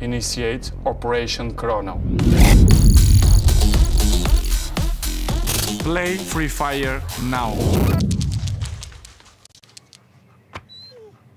Initiate Operation Chrono. Play Free Fire now.